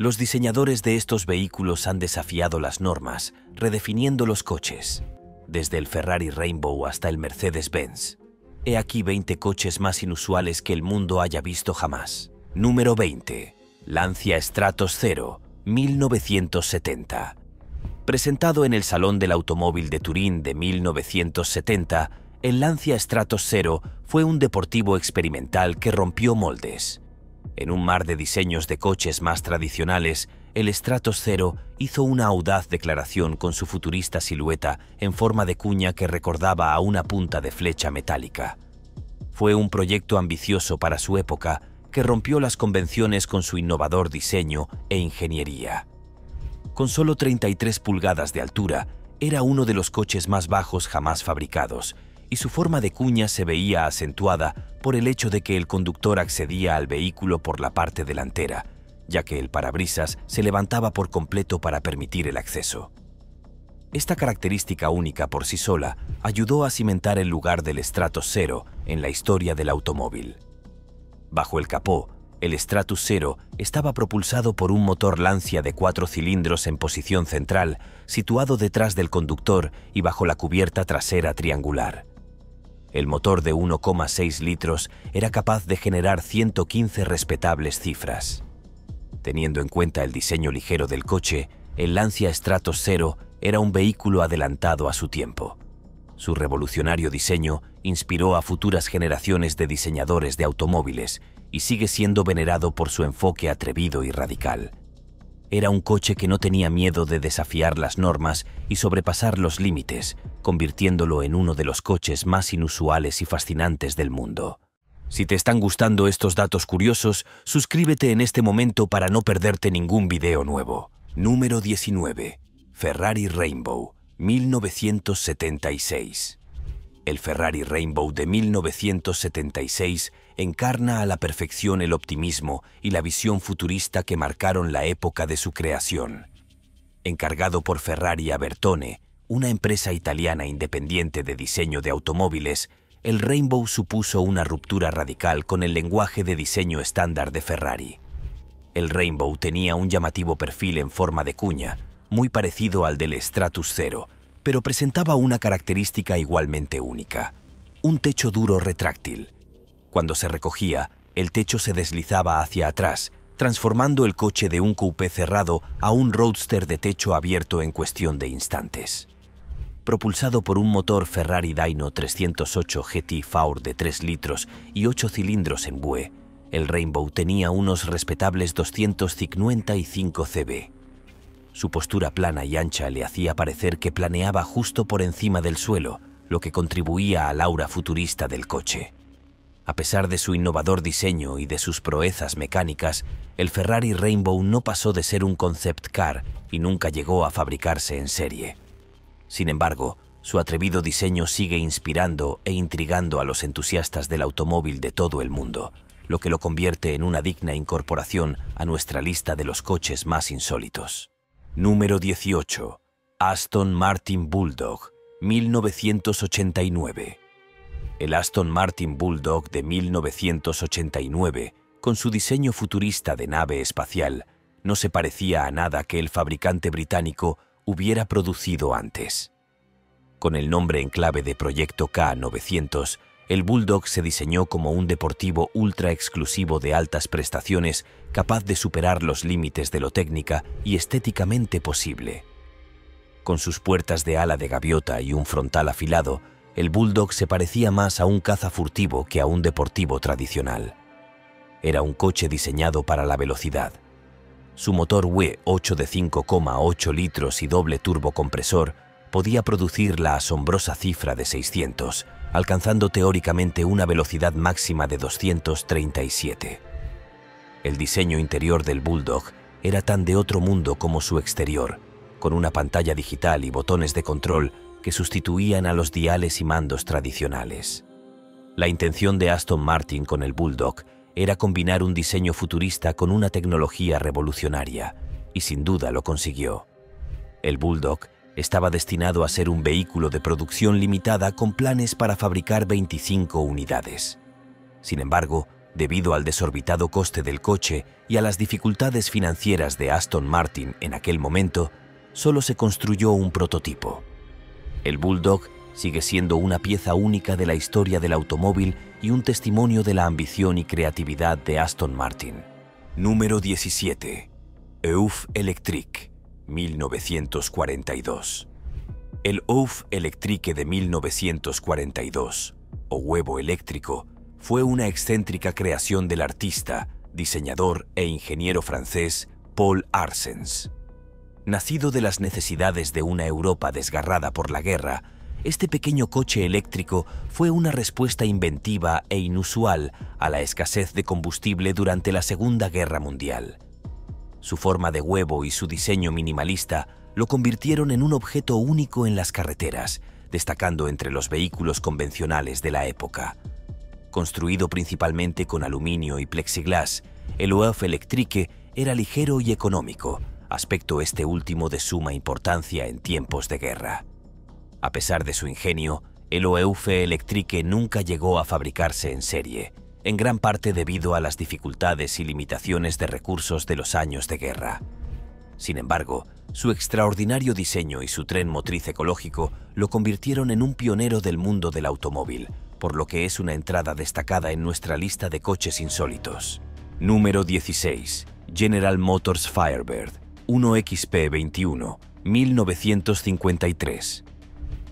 Los diseñadores de estos vehículos han desafiado las normas, redefiniendo los coches, desde el Ferrari Rainbow hasta el Mercedes-Benz. He aquí 20 coches más inusuales que el mundo haya visto jamás. Número 20. Lancia Stratos 0, 1970. Presentado en el Salón del Automóvil de Turín de 1970, el Lancia Stratos 0 fue un deportivo experimental que rompió moldes. En un mar de diseños de coches más tradicionales, el Stratos Zero hizo una audaz declaración con su futurista silueta en forma de cuña que recordaba a una punta de flecha metálica. Fue un proyecto ambicioso para su época que rompió las convenciones con su innovador diseño e ingeniería. Con solo 33 pulgadas de altura, era uno de los coches más bajos jamás fabricados y su forma de cuña se veía acentuada por el hecho de que el conductor accedía al vehículo por la parte delantera, ya que el parabrisas se levantaba por completo para permitir el acceso. Esta característica única por sí sola ayudó a cimentar el lugar del Stratos Zero en la historia del automóvil. Bajo el capó, el Stratus Zero estaba propulsado por un motor Lancia de cuatro cilindros en posición central, situado detrás del conductor y bajo la cubierta trasera triangular. El motor de 1,6 litros era capaz de generar 115 respetables cifras. Teniendo en cuenta el diseño ligero del coche, el Lancia Stratos Zero era un vehículo adelantado a su tiempo. Su revolucionario diseño inspiró a futuras generaciones de diseñadores de automóviles y sigue siendo venerado por su enfoque atrevido y radical. Era un coche que no tenía miedo de desafiar las normas y sobrepasar los límites, convirtiéndolo en uno de los coches más inusuales y fascinantes del mundo. Si te están gustando estos datos curiosos, suscríbete en este momento para no perderte ningún video nuevo. Número 19. Ferrari Rainbow, 1976. El Ferrari Rainbow de 1976 encarna a la perfección el optimismo y la visión futurista que marcaron la época de su creación. Encargado por Ferrari a Bertone, una empresa italiana independiente de diseño de automóviles, el Rainbow supuso una ruptura radical con el lenguaje de diseño estándar de Ferrari. El Rainbow tenía un llamativo perfil en forma de cuña, muy parecido al del Stratus Zero, pero presentaba una característica igualmente única, un techo duro retráctil. Cuando se recogía, el techo se deslizaba hacia atrás, transformando el coche de un coupé cerrado a un roadster de techo abierto en cuestión de instantes. Propulsado por un motor Ferrari Dyno 308 GT Four de 3 litros y 8 cilindros en bue, el Rainbow tenía unos respetables 255 cb. Su postura plana y ancha le hacía parecer que planeaba justo por encima del suelo, lo que contribuía al aura futurista del coche. A pesar de su innovador diseño y de sus proezas mecánicas, el Ferrari Rainbow no pasó de ser un concept car y nunca llegó a fabricarse en serie. Sin embargo, su atrevido diseño sigue inspirando e intrigando a los entusiastas del automóvil de todo el mundo, lo que lo convierte en una digna incorporación a nuestra lista de los coches más insólitos. Número 18. Aston Martin Bulldog, 1989. El Aston Martin Bulldog de 1989, con su diseño futurista de nave espacial, no se parecía a nada que el fabricante británico hubiera producido antes. Con el nombre en clave de Proyecto K900, el Bulldog se diseñó como un deportivo ultra exclusivo de altas prestaciones capaz de superar los límites de lo técnica y estéticamente posible. Con sus puertas de ala de gaviota y un frontal afilado, el Bulldog se parecía más a un caza furtivo que a un deportivo tradicional. Era un coche diseñado para la velocidad. Su motor WE 8 de 5,8 litros y doble turbocompresor podía producir la asombrosa cifra de 600, alcanzando teóricamente una velocidad máxima de 237. El diseño interior del Bulldog era tan de otro mundo como su exterior, con una pantalla digital y botones de control que sustituían a los diales y mandos tradicionales. La intención de Aston Martin con el Bulldog era combinar un diseño futurista con una tecnología revolucionaria, y sin duda lo consiguió. El Bulldog estaba destinado a ser un vehículo de producción limitada con planes para fabricar 25 unidades. Sin embargo, Debido al desorbitado coste del coche y a las dificultades financieras de Aston Martin en aquel momento, solo se construyó un prototipo. El Bulldog sigue siendo una pieza única de la historia del automóvil y un testimonio de la ambición y creatividad de Aston Martin. Número 17. EUF Electric, 1942. El EUF Electric de 1942, o huevo eléctrico, fue una excéntrica creación del artista, diseñador e ingeniero francés Paul Arsens. Nacido de las necesidades de una Europa desgarrada por la guerra, este pequeño coche eléctrico fue una respuesta inventiva e inusual a la escasez de combustible durante la Segunda Guerra Mundial. Su forma de huevo y su diseño minimalista lo convirtieron en un objeto único en las carreteras, destacando entre los vehículos convencionales de la época. Construido principalmente con aluminio y plexiglas, el OEF Electrique era ligero y económico, aspecto este último de suma importancia en tiempos de guerra. A pesar de su ingenio, el OEF Electrique nunca llegó a fabricarse en serie, en gran parte debido a las dificultades y limitaciones de recursos de los años de guerra. Sin embargo, su extraordinario diseño y su tren motriz ecológico lo convirtieron en un pionero del mundo del automóvil, por lo que es una entrada destacada en nuestra lista de coches insólitos. Número 16. General Motors Firebird 1XP21, 1953.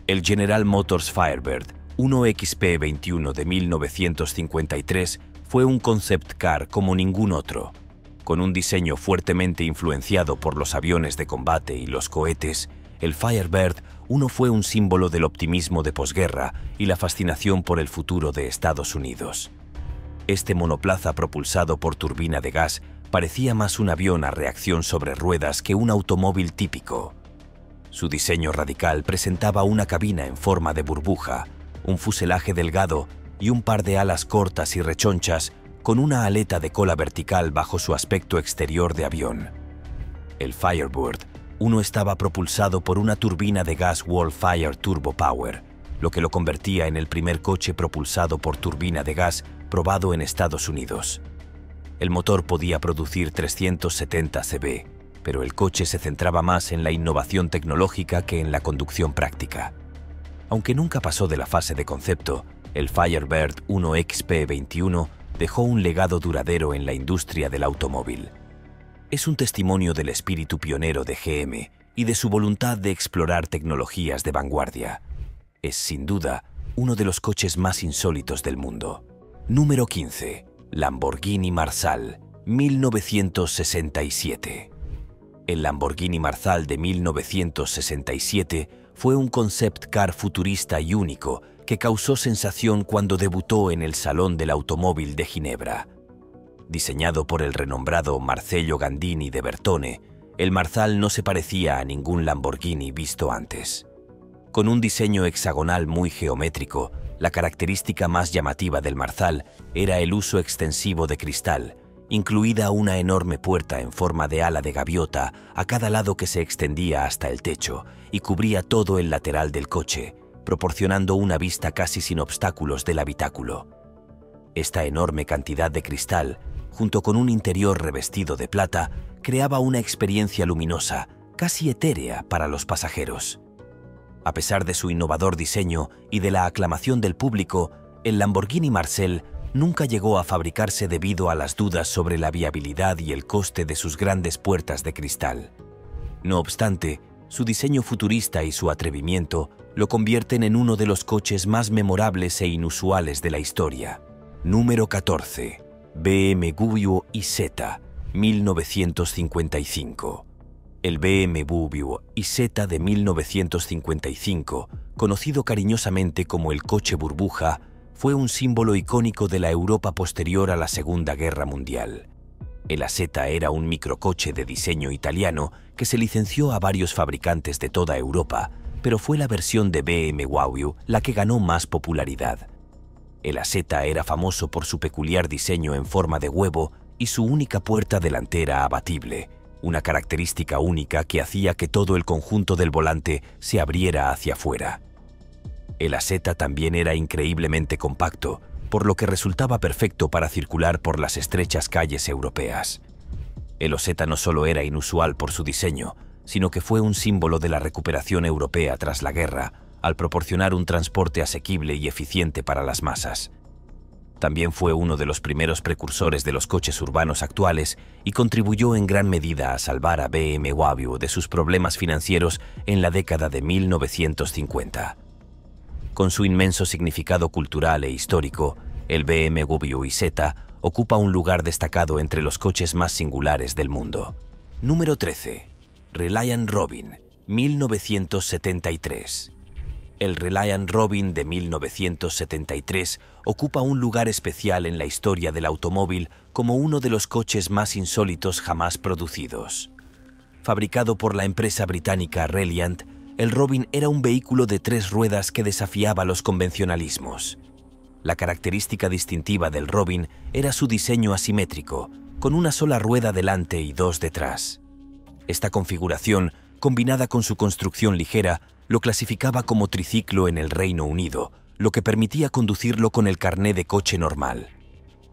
El General Motors Firebird 1XP21 de 1953 fue un concept car como ningún otro. Con un diseño fuertemente influenciado por los aviones de combate y los cohetes, el Firebird uno fue un símbolo del optimismo de posguerra y la fascinación por el futuro de Estados Unidos. Este monoplaza propulsado por turbina de gas parecía más un avión a reacción sobre ruedas que un automóvil típico. Su diseño radical presentaba una cabina en forma de burbuja, un fuselaje delgado y un par de alas cortas y rechonchas con una aleta de cola vertical bajo su aspecto exterior de avión. El Firebird uno estaba propulsado por una turbina de gas Wallfire Turbo Power, lo que lo convertía en el primer coche propulsado por turbina de gas probado en Estados Unidos. El motor podía producir 370 cb, pero el coche se centraba más en la innovación tecnológica que en la conducción práctica. Aunque nunca pasó de la fase de concepto, el Firebird 1XP21 dejó un legado duradero en la industria del automóvil es un testimonio del espíritu pionero de GM y de su voluntad de explorar tecnologías de vanguardia. Es sin duda uno de los coches más insólitos del mundo. Número 15. Lamborghini Marsal, 1967. El Lamborghini Marsal de 1967 fue un concept car futurista y único que causó sensación cuando debutó en el Salón del Automóvil de Ginebra. Diseñado por el renombrado Marcello Gandini de Bertone, el Marzal no se parecía a ningún Lamborghini visto antes. Con un diseño hexagonal muy geométrico, la característica más llamativa del Marzal era el uso extensivo de cristal, incluida una enorme puerta en forma de ala de gaviota a cada lado que se extendía hasta el techo y cubría todo el lateral del coche, proporcionando una vista casi sin obstáculos del habitáculo. Esta enorme cantidad de cristal junto con un interior revestido de plata, creaba una experiencia luminosa, casi etérea para los pasajeros. A pesar de su innovador diseño y de la aclamación del público, el Lamborghini Marcel nunca llegó a fabricarse debido a las dudas sobre la viabilidad y el coste de sus grandes puertas de cristal. No obstante, su diseño futurista y su atrevimiento lo convierten en uno de los coches más memorables e inusuales de la historia. Número 14. BMW IZ 1955. El BMW IZ de 1955, conocido cariñosamente como el coche burbuja, fue un símbolo icónico de la Europa posterior a la Segunda Guerra Mundial. El AZ era un microcoche de diseño italiano que se licenció a varios fabricantes de toda Europa, pero fue la versión de BMW la que ganó más popularidad. El Aseta era famoso por su peculiar diseño en forma de huevo y su única puerta delantera abatible, una característica única que hacía que todo el conjunto del volante se abriera hacia afuera. El Aseta también era increíblemente compacto, por lo que resultaba perfecto para circular por las estrechas calles europeas. El Oseta no solo era inusual por su diseño, sino que fue un símbolo de la recuperación europea tras la guerra, al proporcionar un transporte asequible y eficiente para las masas. También fue uno de los primeros precursores de los coches urbanos actuales y contribuyó en gran medida a salvar a BMW de sus problemas financieros en la década de 1950. Con su inmenso significado cultural e histórico, el BMW iZ ocupa un lugar destacado entre los coches más singulares del mundo. Número 13. Reliant Robin, 1973. El Reliant Robin de 1973 ocupa un lugar especial en la historia del automóvil como uno de los coches más insólitos jamás producidos. Fabricado por la empresa británica Reliant, el Robin era un vehículo de tres ruedas que desafiaba los convencionalismos. La característica distintiva del Robin era su diseño asimétrico, con una sola rueda delante y dos detrás. Esta configuración, combinada con su construcción ligera, lo clasificaba como triciclo en el Reino Unido, lo que permitía conducirlo con el carné de coche normal.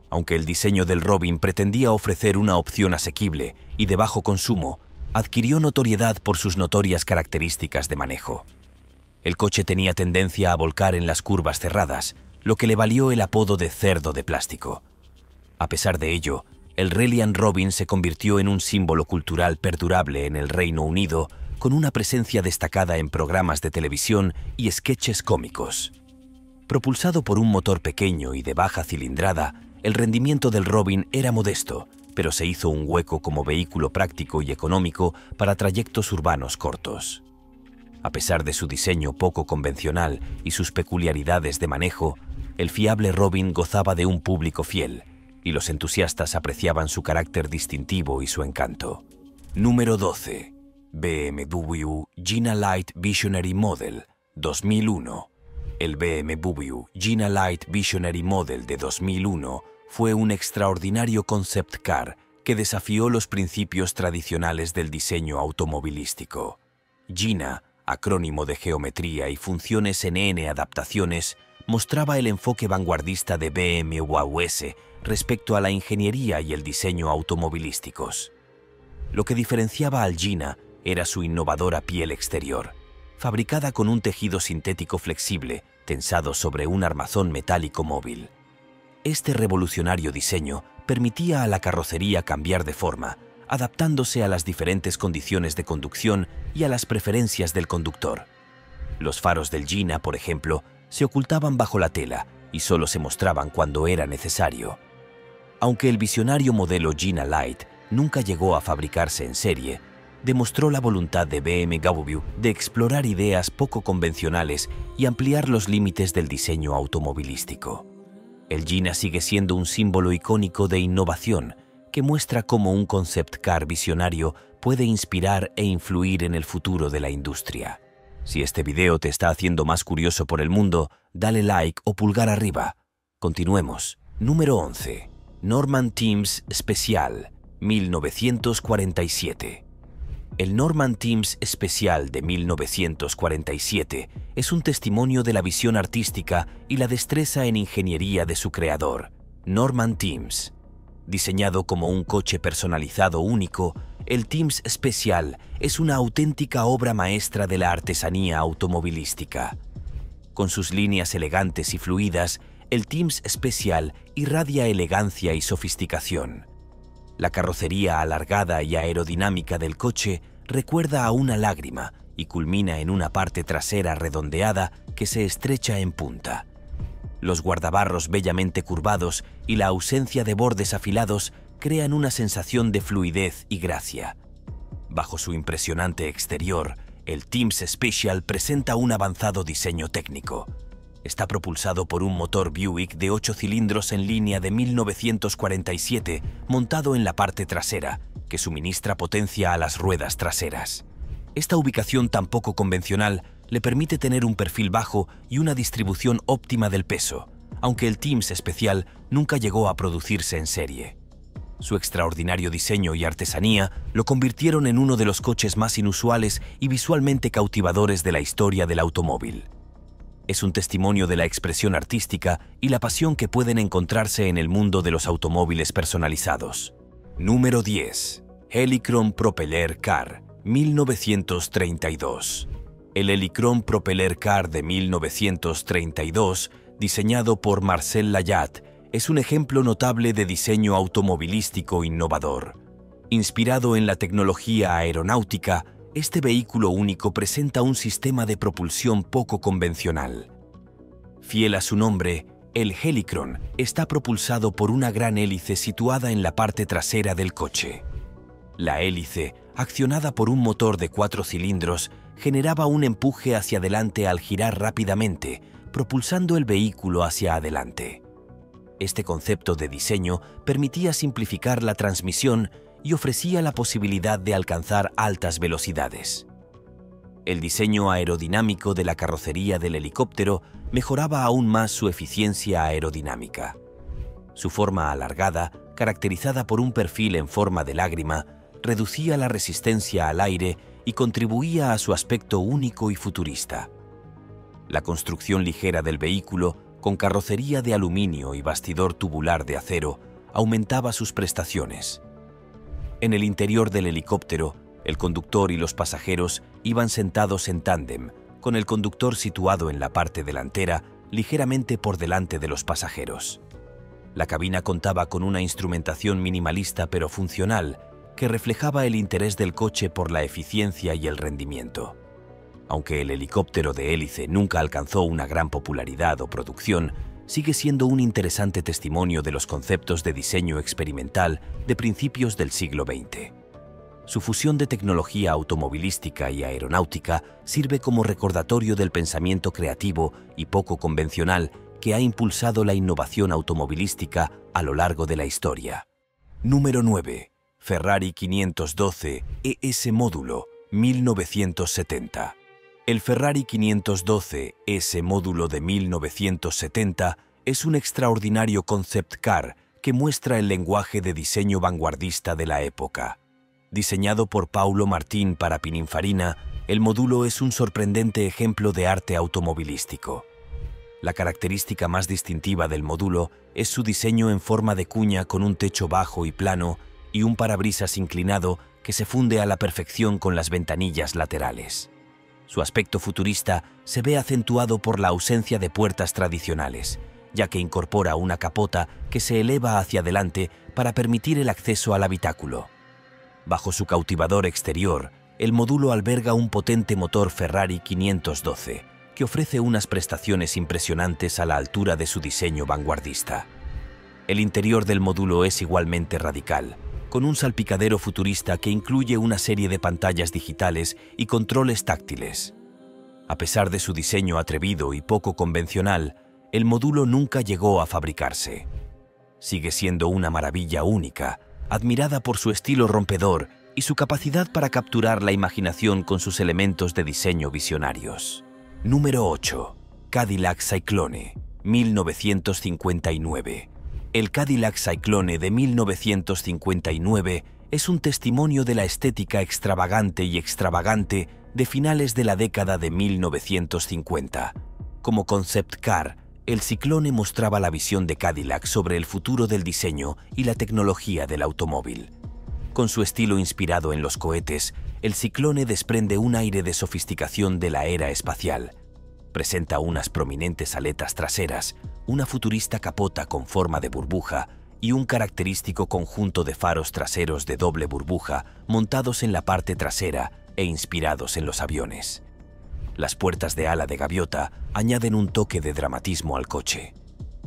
Aunque el diseño del Robin pretendía ofrecer una opción asequible y de bajo consumo, adquirió notoriedad por sus notorias características de manejo. El coche tenía tendencia a volcar en las curvas cerradas, lo que le valió el apodo de cerdo de plástico. A pesar de ello, el Reliant Robin se convirtió en un símbolo cultural perdurable en el Reino Unido con una presencia destacada en programas de televisión y sketches cómicos. Propulsado por un motor pequeño y de baja cilindrada, el rendimiento del Robin era modesto, pero se hizo un hueco como vehículo práctico y económico para trayectos urbanos cortos. A pesar de su diseño poco convencional y sus peculiaridades de manejo, el fiable Robin gozaba de un público fiel, y los entusiastas apreciaban su carácter distintivo y su encanto. Número 12. BMW Gina Light Visionary Model 2001. El BMW Gina Light Visionary Model de 2001 fue un extraordinario concept car que desafió los principios tradicionales del diseño automovilístico. Gina, acrónimo de geometría y funciones en N adaptaciones, mostraba el enfoque vanguardista de BMW respecto a la ingeniería y el diseño automovilísticos. Lo que diferenciaba al Gina era su innovadora piel exterior, fabricada con un tejido sintético flexible tensado sobre un armazón metálico móvil. Este revolucionario diseño permitía a la carrocería cambiar de forma, adaptándose a las diferentes condiciones de conducción y a las preferencias del conductor. Los faros del Gina, por ejemplo, se ocultaban bajo la tela y solo se mostraban cuando era necesario. Aunque el visionario modelo Gina Light nunca llegó a fabricarse en serie, demostró la voluntad de BMW de explorar ideas poco convencionales y ampliar los límites del diseño automovilístico. El Gina sigue siendo un símbolo icónico de innovación que muestra cómo un concept car visionario puede inspirar e influir en el futuro de la industria. Si este video te está haciendo más curioso por el mundo, dale like o pulgar arriba. Continuemos. Número 11. Norman Teams Special, 1947. El Norman Teams Especial de 1947 es un testimonio de la visión artística y la destreza en ingeniería de su creador, Norman Teams. Diseñado como un coche personalizado único, el Teams Especial es una auténtica obra maestra de la artesanía automovilística. Con sus líneas elegantes y fluidas, el Teams Especial irradia elegancia y sofisticación. La carrocería alargada y aerodinámica del coche recuerda a una lágrima y culmina en una parte trasera redondeada que se estrecha en punta. Los guardabarros bellamente curvados y la ausencia de bordes afilados crean una sensación de fluidez y gracia. Bajo su impresionante exterior, el Teams Special presenta un avanzado diseño técnico. Está propulsado por un motor Buick de 8 cilindros en línea de 1947 montado en la parte trasera, que suministra potencia a las ruedas traseras. Esta ubicación tan poco convencional le permite tener un perfil bajo y una distribución óptima del peso, aunque el Teams especial nunca llegó a producirse en serie. Su extraordinario diseño y artesanía lo convirtieron en uno de los coches más inusuales y visualmente cautivadores de la historia del automóvil. Es un testimonio de la expresión artística y la pasión que pueden encontrarse en el mundo de los automóviles personalizados. Número 10. Helicron Propeller Car, 1932. El Helicron Propeller Car de 1932, diseñado por Marcel Layat, es un ejemplo notable de diseño automovilístico innovador. Inspirado en la tecnología aeronáutica, este vehículo único presenta un sistema de propulsión poco convencional. Fiel a su nombre, el Helicron está propulsado por una gran hélice situada en la parte trasera del coche. La hélice, accionada por un motor de cuatro cilindros, generaba un empuje hacia adelante al girar rápidamente, propulsando el vehículo hacia adelante. Este concepto de diseño permitía simplificar la transmisión y ofrecía la posibilidad de alcanzar altas velocidades. El diseño aerodinámico de la carrocería del helicóptero mejoraba aún más su eficiencia aerodinámica. Su forma alargada, caracterizada por un perfil en forma de lágrima, reducía la resistencia al aire y contribuía a su aspecto único y futurista. La construcción ligera del vehículo, con carrocería de aluminio y bastidor tubular de acero, aumentaba sus prestaciones. En el interior del helicóptero, el conductor y los pasajeros iban sentados en tándem, con el conductor situado en la parte delantera, ligeramente por delante de los pasajeros. La cabina contaba con una instrumentación minimalista pero funcional que reflejaba el interés del coche por la eficiencia y el rendimiento. Aunque el helicóptero de hélice nunca alcanzó una gran popularidad o producción, sigue siendo un interesante testimonio de los conceptos de diseño experimental de principios del siglo XX. Su fusión de tecnología automovilística y aeronáutica sirve como recordatorio del pensamiento creativo y poco convencional que ha impulsado la innovación automovilística a lo largo de la historia. Número 9. Ferrari 512 ES Módulo 1970. El Ferrari 512 S módulo de 1970 es un extraordinario concept car que muestra el lenguaje de diseño vanguardista de la época. Diseñado por Paulo Martín para Pininfarina, el módulo es un sorprendente ejemplo de arte automovilístico. La característica más distintiva del módulo es su diseño en forma de cuña con un techo bajo y plano y un parabrisas inclinado que se funde a la perfección con las ventanillas laterales. Su aspecto futurista se ve acentuado por la ausencia de puertas tradicionales, ya que incorpora una capota que se eleva hacia adelante para permitir el acceso al habitáculo. Bajo su cautivador exterior, el módulo alberga un potente motor Ferrari 512, que ofrece unas prestaciones impresionantes a la altura de su diseño vanguardista. El interior del módulo es igualmente radical, con un salpicadero futurista que incluye una serie de pantallas digitales y controles táctiles. A pesar de su diseño atrevido y poco convencional, el módulo nunca llegó a fabricarse. Sigue siendo una maravilla única, admirada por su estilo rompedor y su capacidad para capturar la imaginación con sus elementos de diseño visionarios. Número 8. Cadillac Cyclone, 1959. El Cadillac Cyclone de 1959 es un testimonio de la estética extravagante y extravagante de finales de la década de 1950. Como concept car, el Cyclone mostraba la visión de Cadillac sobre el futuro del diseño y la tecnología del automóvil. Con su estilo inspirado en los cohetes, el Cyclone desprende un aire de sofisticación de la era espacial, Presenta unas prominentes aletas traseras, una futurista capota con forma de burbuja y un característico conjunto de faros traseros de doble burbuja montados en la parte trasera e inspirados en los aviones. Las puertas de ala de gaviota añaden un toque de dramatismo al coche.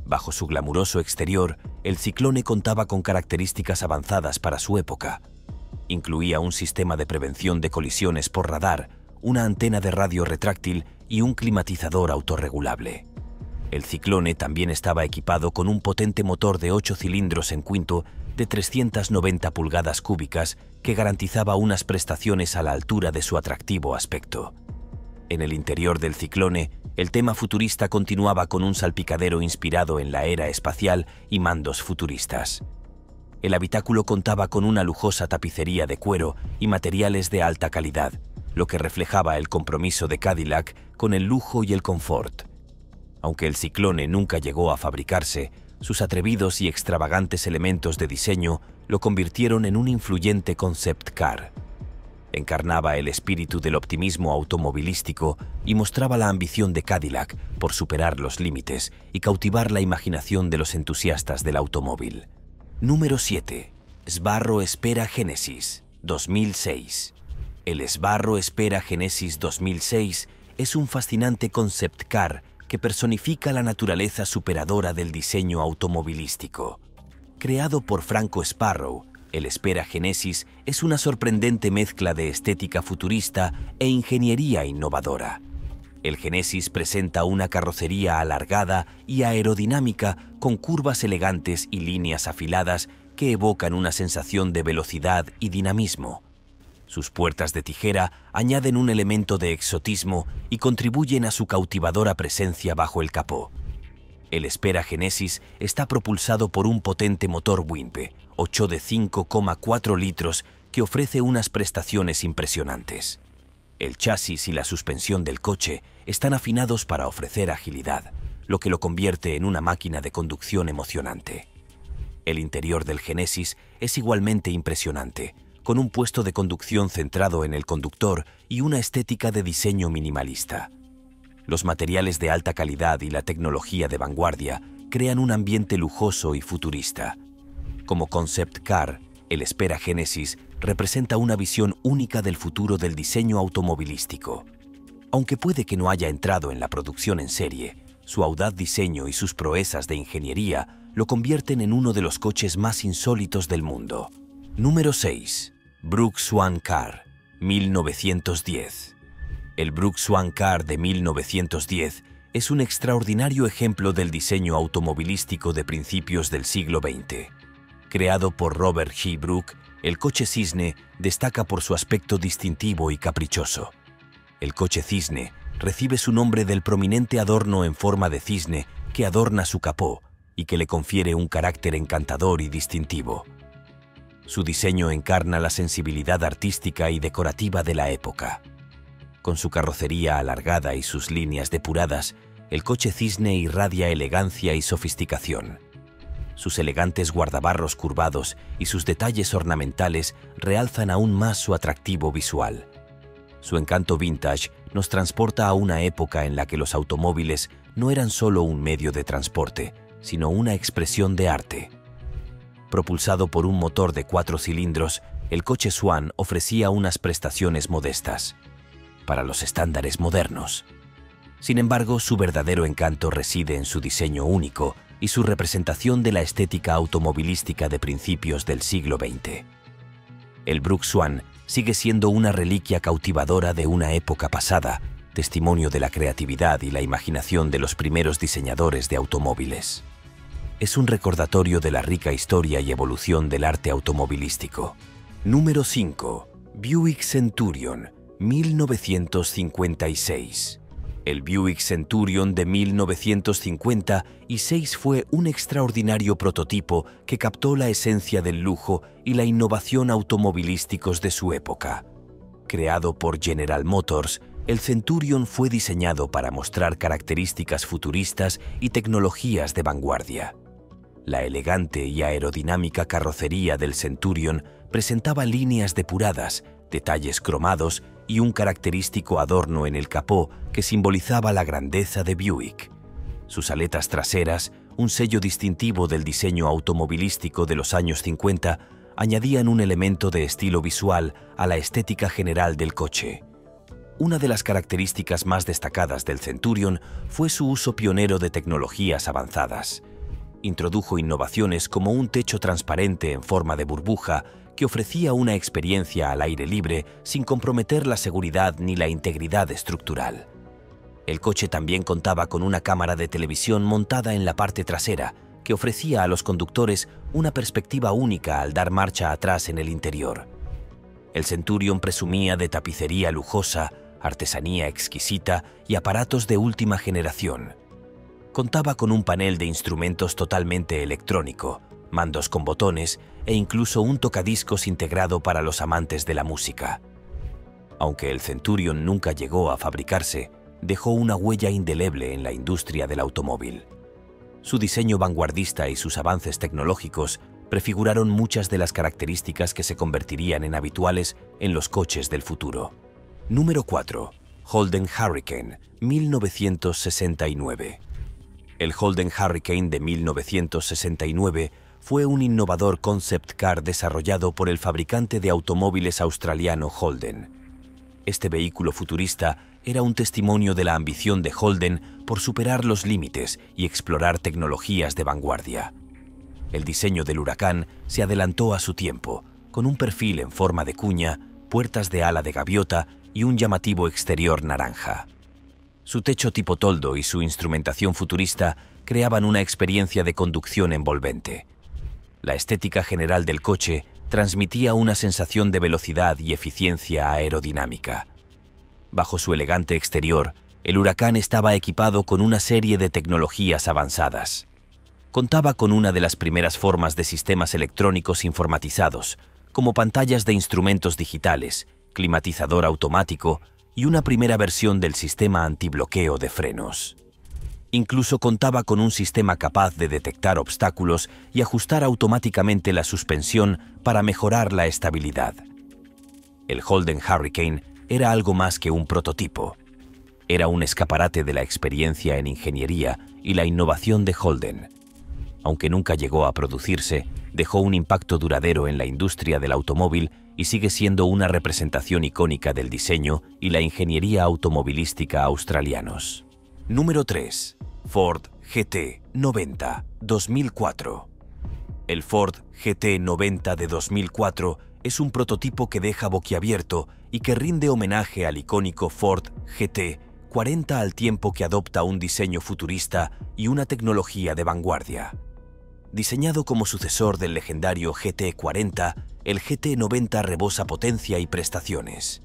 Bajo su glamuroso exterior, el Ciclone contaba con características avanzadas para su época. Incluía un sistema de prevención de colisiones por radar, una antena de radio retráctil y un climatizador autorregulable. El Ciclone también estaba equipado con un potente motor de 8 cilindros en quinto de 390 pulgadas cúbicas que garantizaba unas prestaciones a la altura de su atractivo aspecto. En el interior del Ciclone, el tema futurista continuaba con un salpicadero inspirado en la era espacial y mandos futuristas. El habitáculo contaba con una lujosa tapicería de cuero y materiales de alta calidad, lo que reflejaba el compromiso de Cadillac con el lujo y el confort. Aunque el Ciclone nunca llegó a fabricarse, sus atrevidos y extravagantes elementos de diseño lo convirtieron en un influyente concept car. Encarnaba el espíritu del optimismo automovilístico y mostraba la ambición de Cadillac por superar los límites y cautivar la imaginación de los entusiastas del automóvil. Número 7. Sbarro Espera Genesis, 2006. El Sbarro Espera Genesis 2006 es un fascinante concept car que personifica la naturaleza superadora del diseño automovilístico. Creado por Franco Sparrow, el Espera Genesis es una sorprendente mezcla de estética futurista e ingeniería innovadora. El Genesis presenta una carrocería alargada y aerodinámica con curvas elegantes y líneas afiladas que evocan una sensación de velocidad y dinamismo. Sus puertas de tijera añaden un elemento de exotismo y contribuyen a su cautivadora presencia bajo el capó. El Espera Genesis está propulsado por un potente motor Wimpe, 8 de 5,4 litros, que ofrece unas prestaciones impresionantes. El chasis y la suspensión del coche están afinados para ofrecer agilidad, lo que lo convierte en una máquina de conducción emocionante. El interior del Genesis es igualmente impresionante, con un puesto de conducción centrado en el conductor y una estética de diseño minimalista. Los materiales de alta calidad y la tecnología de vanguardia crean un ambiente lujoso y futurista. Como concept car, el Espera Genesis representa una visión única del futuro del diseño automovilístico. Aunque puede que no haya entrado en la producción en serie, su audaz diseño y sus proezas de ingeniería lo convierten en uno de los coches más insólitos del mundo. Número 6. Brooks Swan Car, 1910. El Brooks Swan Car de 1910 es un extraordinario ejemplo del diseño automovilístico de principios del siglo XX. Creado por Robert G. Brooke, el coche Cisne destaca por su aspecto distintivo y caprichoso. El coche Cisne recibe su nombre del prominente adorno en forma de cisne que adorna su capó y que le confiere un carácter encantador y distintivo. Su diseño encarna la sensibilidad artística y decorativa de la época. Con su carrocería alargada y sus líneas depuradas, el coche cisne irradia elegancia y sofisticación. Sus elegantes guardabarros curvados y sus detalles ornamentales realzan aún más su atractivo visual. Su encanto vintage nos transporta a una época en la que los automóviles no eran solo un medio de transporte, sino una expresión de arte. Propulsado por un motor de cuatro cilindros, el coche Swan ofrecía unas prestaciones modestas para los estándares modernos. Sin embargo, su verdadero encanto reside en su diseño único y su representación de la estética automovilística de principios del siglo XX. El Brooks Swan sigue siendo una reliquia cautivadora de una época pasada, testimonio de la creatividad y la imaginación de los primeros diseñadores de automóviles es un recordatorio de la rica historia y evolución del arte automovilístico. Número 5. Buick Centurion, 1956. El Buick Centurion de 1956 fue un extraordinario prototipo que captó la esencia del lujo y la innovación automovilísticos de su época. Creado por General Motors, el Centurion fue diseñado para mostrar características futuristas y tecnologías de vanguardia. La elegante y aerodinámica carrocería del Centurion presentaba líneas depuradas, detalles cromados y un característico adorno en el capó que simbolizaba la grandeza de Buick. Sus aletas traseras, un sello distintivo del diseño automovilístico de los años 50, añadían un elemento de estilo visual a la estética general del coche. Una de las características más destacadas del Centurion fue su uso pionero de tecnologías avanzadas introdujo innovaciones como un techo transparente en forma de burbuja que ofrecía una experiencia al aire libre sin comprometer la seguridad ni la integridad estructural. El coche también contaba con una cámara de televisión montada en la parte trasera que ofrecía a los conductores una perspectiva única al dar marcha atrás en el interior. El Centurion presumía de tapicería lujosa, artesanía exquisita y aparatos de última generación contaba con un panel de instrumentos totalmente electrónico, mandos con botones e incluso un tocadiscos integrado para los amantes de la música. Aunque el Centurion nunca llegó a fabricarse, dejó una huella indeleble en la industria del automóvil. Su diseño vanguardista y sus avances tecnológicos prefiguraron muchas de las características que se convertirían en habituales en los coches del futuro. Número 4. Holden Hurricane, 1969. El Holden Hurricane de 1969 fue un innovador concept car desarrollado por el fabricante de automóviles australiano Holden. Este vehículo futurista era un testimonio de la ambición de Holden por superar los límites y explorar tecnologías de vanguardia. El diseño del huracán se adelantó a su tiempo, con un perfil en forma de cuña, puertas de ala de gaviota y un llamativo exterior naranja. Su techo tipo toldo y su instrumentación futurista creaban una experiencia de conducción envolvente. La estética general del coche transmitía una sensación de velocidad y eficiencia aerodinámica. Bajo su elegante exterior, el huracán estaba equipado con una serie de tecnologías avanzadas. Contaba con una de las primeras formas de sistemas electrónicos informatizados, como pantallas de instrumentos digitales, climatizador automático y una primera versión del sistema antibloqueo de frenos. Incluso contaba con un sistema capaz de detectar obstáculos y ajustar automáticamente la suspensión para mejorar la estabilidad. El Holden Hurricane era algo más que un prototipo. Era un escaparate de la experiencia en ingeniería y la innovación de Holden. Aunque nunca llegó a producirse, dejó un impacto duradero en la industria del automóvil y sigue siendo una representación icónica del diseño y la ingeniería automovilística australianos. Número 3. Ford GT 90 2004. El Ford GT 90 de 2004 es un prototipo que deja boquiabierto y que rinde homenaje al icónico Ford GT 40 al tiempo que adopta un diseño futurista y una tecnología de vanguardia. Diseñado como sucesor del legendario GT40, el GT90 rebosa potencia y prestaciones.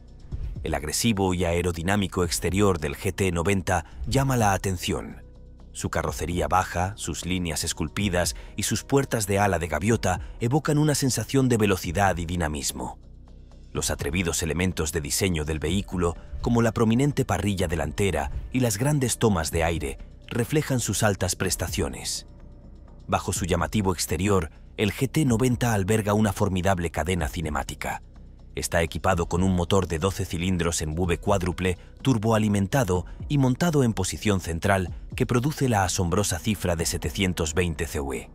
El agresivo y aerodinámico exterior del GT90 llama la atención. Su carrocería baja, sus líneas esculpidas y sus puertas de ala de gaviota evocan una sensación de velocidad y dinamismo. Los atrevidos elementos de diseño del vehículo, como la prominente parrilla delantera y las grandes tomas de aire, reflejan sus altas prestaciones. Bajo su llamativo exterior, el GT90 alberga una formidable cadena cinemática. Está equipado con un motor de 12 cilindros en V cuádruple, turboalimentado y montado en posición central que produce la asombrosa cifra de 720 CV.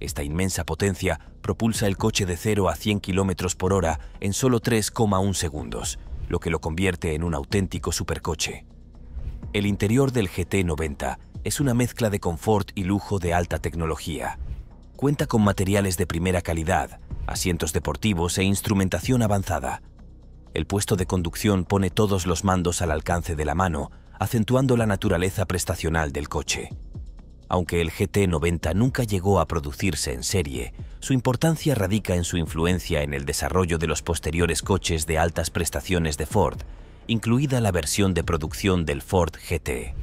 Esta inmensa potencia propulsa el coche de 0 a 100 km por hora en solo 3,1 segundos, lo que lo convierte en un auténtico supercoche. El interior del GT90 es una mezcla de confort y lujo de alta tecnología. Cuenta con materiales de primera calidad, asientos deportivos e instrumentación avanzada. El puesto de conducción pone todos los mandos al alcance de la mano, acentuando la naturaleza prestacional del coche. Aunque el GT90 nunca llegó a producirse en serie, su importancia radica en su influencia en el desarrollo de los posteriores coches de altas prestaciones de Ford, incluida la versión de producción del Ford GT.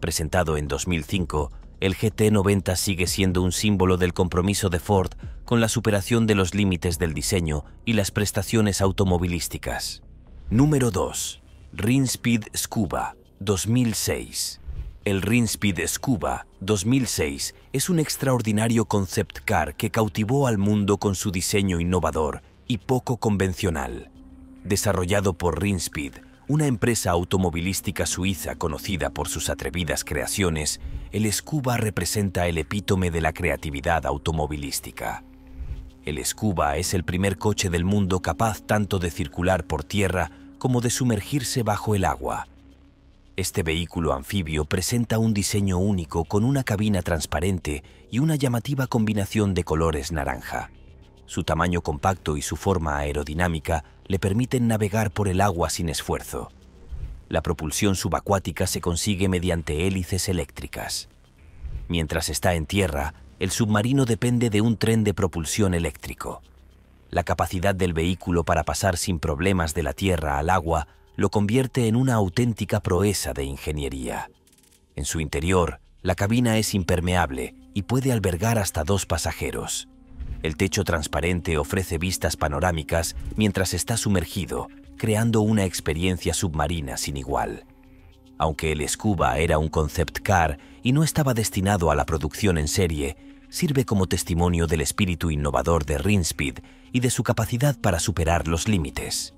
Presentado en 2005, el GT90 sigue siendo un símbolo del compromiso de Ford con la superación de los límites del diseño y las prestaciones automovilísticas. Número 2. Rinspeed Scuba, 2006. El Rinspeed Scuba 2006 es un extraordinario concept car que cautivó al mundo con su diseño innovador y poco convencional. Desarrollado por Rinspeed, una empresa automovilística suiza conocida por sus atrevidas creaciones, el Scuba representa el epítome de la creatividad automovilística. El Scuba es el primer coche del mundo capaz tanto de circular por tierra como de sumergirse bajo el agua. Este vehículo anfibio presenta un diseño único con una cabina transparente y una llamativa combinación de colores naranja. Su tamaño compacto y su forma aerodinámica le permiten navegar por el agua sin esfuerzo. La propulsión subacuática se consigue mediante hélices eléctricas. Mientras está en tierra, el submarino depende de un tren de propulsión eléctrico. La capacidad del vehículo para pasar sin problemas de la tierra al agua lo convierte en una auténtica proeza de ingeniería. En su interior, la cabina es impermeable y puede albergar hasta dos pasajeros. El techo transparente ofrece vistas panorámicas mientras está sumergido, creando una experiencia submarina sin igual. Aunque el Scuba era un concept car y no estaba destinado a la producción en serie, sirve como testimonio del espíritu innovador de Rinspeed y de su capacidad para superar los límites.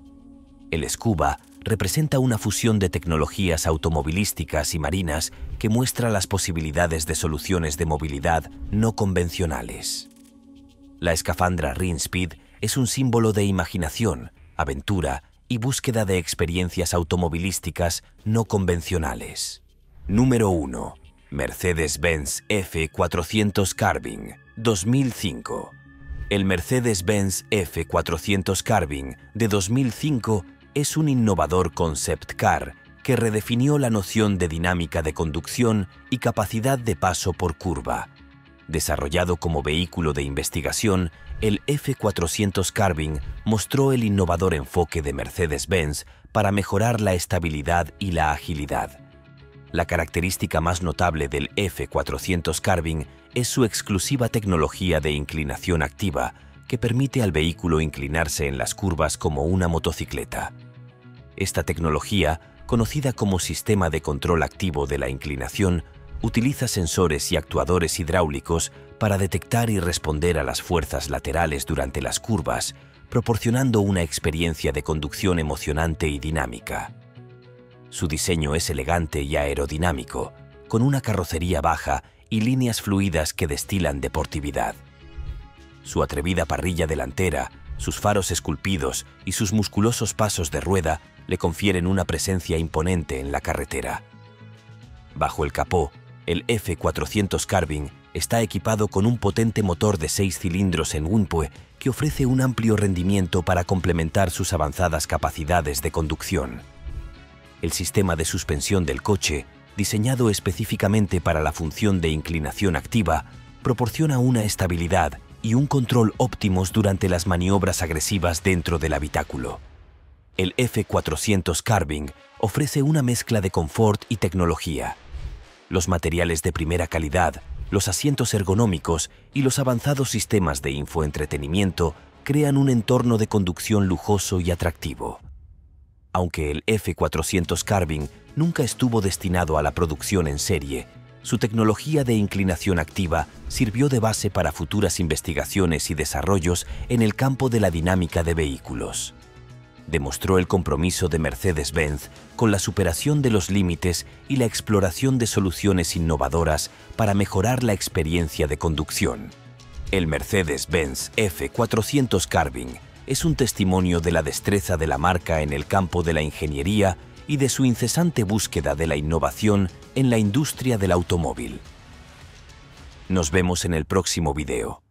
El Scuba representa una fusión de tecnologías automovilísticas y marinas que muestra las posibilidades de soluciones de movilidad no convencionales. La escafandra Rinspeed es un símbolo de imaginación, aventura y búsqueda de experiencias automovilísticas no convencionales. Número 1. Mercedes-Benz F400 Carbing, 2005. El Mercedes-Benz F400 Carbing de 2005 es un innovador concept car que redefinió la noción de dinámica de conducción y capacidad de paso por curva. Desarrollado como vehículo de investigación, el F400 Carbing mostró el innovador enfoque de Mercedes-Benz para mejorar la estabilidad y la agilidad. La característica más notable del F400 Carbing es su exclusiva tecnología de inclinación activa, que permite al vehículo inclinarse en las curvas como una motocicleta. Esta tecnología, conocida como Sistema de Control Activo de la Inclinación, utiliza sensores y actuadores hidráulicos para detectar y responder a las fuerzas laterales durante las curvas, proporcionando una experiencia de conducción emocionante y dinámica. Su diseño es elegante y aerodinámico, con una carrocería baja y líneas fluidas que destilan deportividad. Su atrevida parrilla delantera, sus faros esculpidos y sus musculosos pasos de rueda le confieren una presencia imponente en la carretera. Bajo el capó, el F400 Carbing está equipado con un potente motor de 6 cilindros en Wunpue que ofrece un amplio rendimiento para complementar sus avanzadas capacidades de conducción. El sistema de suspensión del coche, diseñado específicamente para la función de inclinación activa, proporciona una estabilidad y un control óptimos durante las maniobras agresivas dentro del habitáculo. El F400 Carbing ofrece una mezcla de confort y tecnología. Los materiales de primera calidad, los asientos ergonómicos y los avanzados sistemas de infoentretenimiento crean un entorno de conducción lujoso y atractivo. Aunque el F400 Carbing nunca estuvo destinado a la producción en serie, su tecnología de inclinación activa sirvió de base para futuras investigaciones y desarrollos en el campo de la dinámica de vehículos. Demostró el compromiso de Mercedes-Benz con la superación de los límites y la exploración de soluciones innovadoras para mejorar la experiencia de conducción. El Mercedes-Benz F400 Carbing es un testimonio de la destreza de la marca en el campo de la ingeniería y de su incesante búsqueda de la innovación en la industria del automóvil. Nos vemos en el próximo video.